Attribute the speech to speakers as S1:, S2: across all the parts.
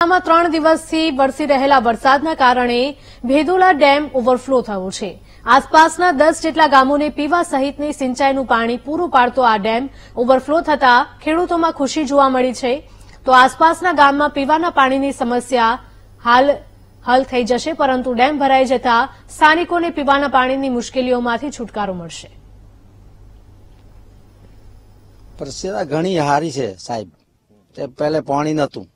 S1: જિલ્લામાં ત્રણ દિવસથી વરસી રહેલા વરસાદના કારણે ભેદોલા ડેમ ઓવરફ્લો થયો છે. આસપાસના દસ જેટલા ગામોને પીવા સહિતની સિંચાઈનું પાણી પૂરું પાડતો આ ડેમ ઓવરફ્લો થતા ખેડૂતોમાં ખુશી જોવા મળી છે. તો આસપાસના ગામમાં પીવાના પાણીની સમસ્યા હાલ હલ થઈ જશે, પરંતુ ડેમ ભરાઈ જતા સ્થાનિકોને પીવાના પાણીની મુશ્કેલીઓમાંથી છુટકારો મળશે.
S2: પરિસ્થિતિ ઘણી હારી છે સાહેબ. તે પાણી નહોતું.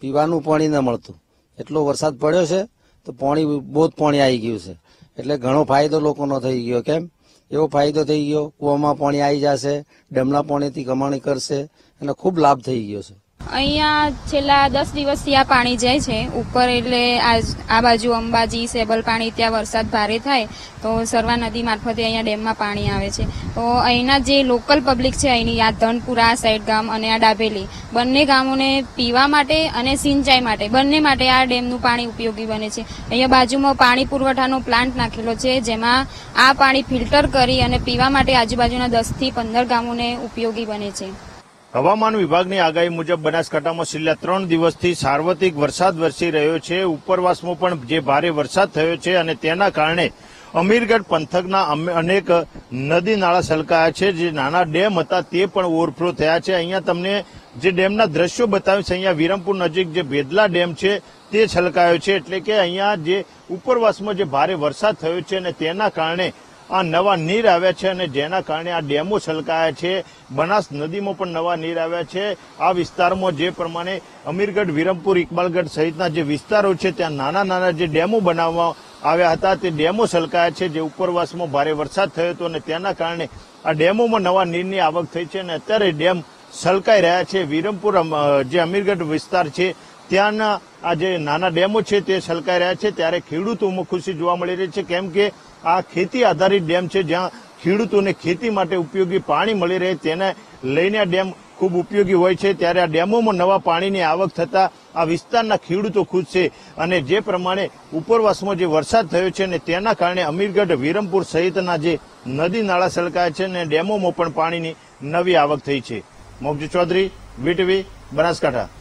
S2: પીવાનું પાણી ન મળતું. એટલો વરસાદ પડ્યો છે, તો પાણી બહુ જ પાણી આવી ગયું છે. એટલે ઘણો ફાયદો લોકોનો થઈ ગયો, કેમ? એવો ફાયદો થઈ ગયો, કૂવામાં પાણી આવી જશે, ડેમના પાણીથી કમાણી કરશે, અને ખૂબ લાભ થઈ ગયો છે.
S3: અહીંયા છેલ્લા દસ દિવસથી આ પાણી જાય છે. ઉપર એટલે આ બાજુ અંબાજી સેબલ પાણી ત્યાં વરસાદ ભારે થાય તો સરવા નદી મારફતે અહીંયા ડેમમાં પાણી આવે છે. તો અહીંના જે લોકલ પબ્લિક છે અહીંની, આ ધનપુરા સાઈડ ગામ અને આ ડાભેલી, બંને ગામોને પીવા માટે અને સિંચાઈ માટે, બંને માટે આ ડેમનું પાણી ઉપયોગી બને છે. અહીંયા બાજુમાં પાણી પુરવઠાનો પ્લાન્ટ નાખેલો છે, જેમાં આ પાણી ફિલ્ટર કરી અને પીવા માટે આજુબાજુના દસથી પંદર ગામોને ઉપયોગી બને છે.
S4: હવામાન વિભાગની આગાહી મુજબ બનાસકાંઠામાં છેલ્લા ત્રણ દિવસથી સાર્વત્રિક વરસાદ વરસી રહ્યો છે. ઉપરવાસમાં પણ જે ભારે વરસાદ થયો છે અને તેના કારણે અમીરગઢ પંથકના અનેક નદી નાળા છલકાયા છે. જે નાના ડેમ હતા તે પણ ઓવરફ્લો થયા છે. અહીંયા તમને જે ડેમના દ્રશ્યો બતાવ્યું છે, અહીંયા વિરમપુર નજીક જે ભેદલા ડેમ છે તે છલકાયો છે. એટલે કે અહીંયા જે ઉપરવાસમાં જે ભારે વરસાદ થયો છે અને તેના કારણે આ નવા નીર આવ્યા છે અને જેના કારણે આ ડેમો છલકાયા છે. બનાસ નદીમાં પણ નવા નીર આવ્યા છે. આ વિસ્તારમાં જે પ્રમાણે અમીરગઢ, વિરમપુર, ઇકબાલગઢ સહિતના જે વિસ્તારો છે, ત્યાં નાના નાના જે ડેમો બનાવવામાં આવ્યા હતા. તે ડેમો છલકાયા છે જે ઉપરવાસમાં ભારે વરસાદ થયો હતો અને તેના કારણે આ ડેમોમાં નવા નીરની આવક થઈ છે અને અત્યારે ડેમ છલકાઈ રહ્યા છે. વિરમપુર જે અમીરગઢ વિસ્તાર છે, ત્યાંના આ જે નાના ડેમો છે તે છલકાઈ રહ્યા છે. ત્યારે ખેડૂતોમાં ખુશી જોવા મળી રહી છે. કેમ કે આ ખેતી આધારિત ડેમ છે જ્યાં ખેડૂતોને ખેતી માટે ઉપયોગી પાણી મળી રહે તેને લઈને આ ડેમ ખૂબ ઉપયોગી હોય છે. ત્યારે આ ડેમોમાં નવા પાણીની આવક થતા આ વિસ્તારના ખેડૂતો ખુશ છે અને જે પ્રમાણે ઉપરવાસમાં જે વરસાદ થયો છે અને તેના કારણે અમીરગઢ, વિરમપુર સહિતના જે નદી નાળા છલકાયા છે અને ડેમોમાં પણ પાણીની નવી આવક થઈ છે. મોગજી ચૌધરી, વીટીવી, બનાસકાંઠા.